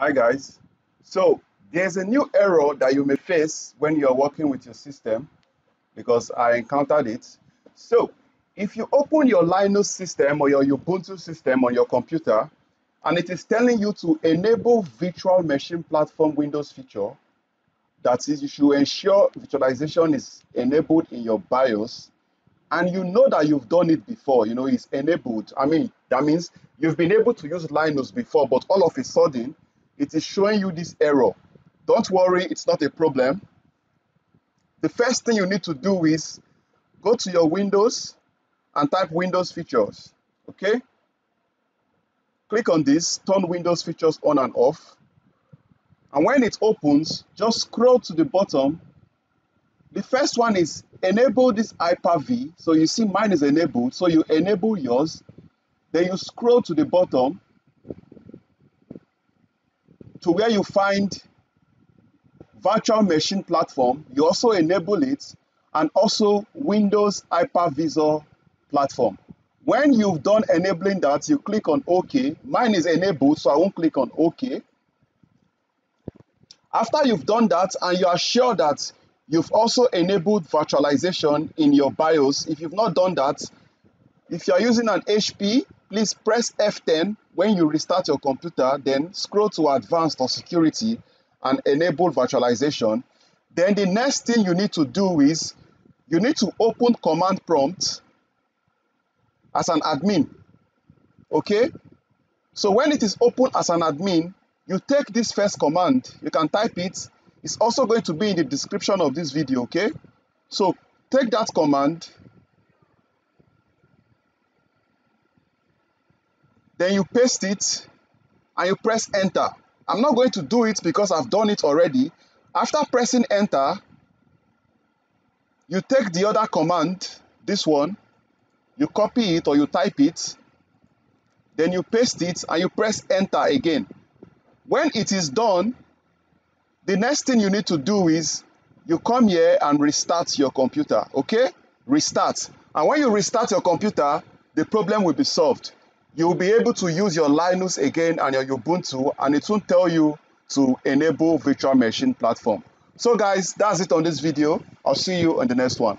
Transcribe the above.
Hi guys. So there's a new error that you may face when you're working with your system because I encountered it. So if you open your Linux system or your Ubuntu system on your computer and it is telling you to enable virtual machine platform Windows feature, that is, you should ensure virtualization is enabled in your BIOS and you know that you've done it before, you know, it's enabled. I mean, that means you've been able to use Linux before, but all of a sudden, it is showing you this error. Don't worry, it's not a problem. The first thing you need to do is go to your Windows and type Windows features, okay? Click on this, turn Windows features on and off. And when it opens, just scroll to the bottom. The first one is enable this Hyper-V. So you see mine is enabled. So you enable yours. Then you scroll to the bottom to where you find virtual machine platform. You also enable it and also Windows Hypervisor platform. When you've done enabling that, you click on OK. Mine is enabled, so I won't click on OK. After you've done that and you are sure that you've also enabled virtualization in your BIOS, if you've not done that, if you're using an HP, please press F10 when you restart your computer, then scroll to advanced or security and enable virtualization. Then the next thing you need to do is you need to open command prompt as an admin. Okay? So when it is open as an admin, you take this first command, you can type it. It's also going to be in the description of this video, okay? So take that command, then you paste it and you press enter. I'm not going to do it because I've done it already. After pressing enter, you take the other command, this one, you copy it or you type it, then you paste it and you press enter again. When it is done, the next thing you need to do is you come here and restart your computer, okay? Restart. And when you restart your computer, the problem will be solved you'll be able to use your Linux again and your Ubuntu and it won't tell you to enable virtual machine platform. So guys, that's it on this video. I'll see you on the next one.